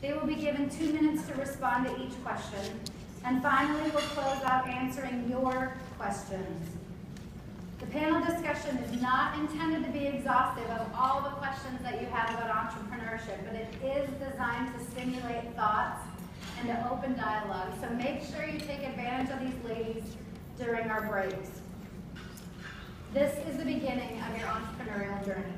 They will be given two minutes to respond to each question. And finally, we'll close out answering your questions. The panel discussion is not intended to be exhaustive of all the questions that you have about entrepreneurship, but it is designed to stimulate thoughts and to open dialogue. So make sure you take advantage of these ladies during our breaks. This is the beginning of your entrepreneurial journey.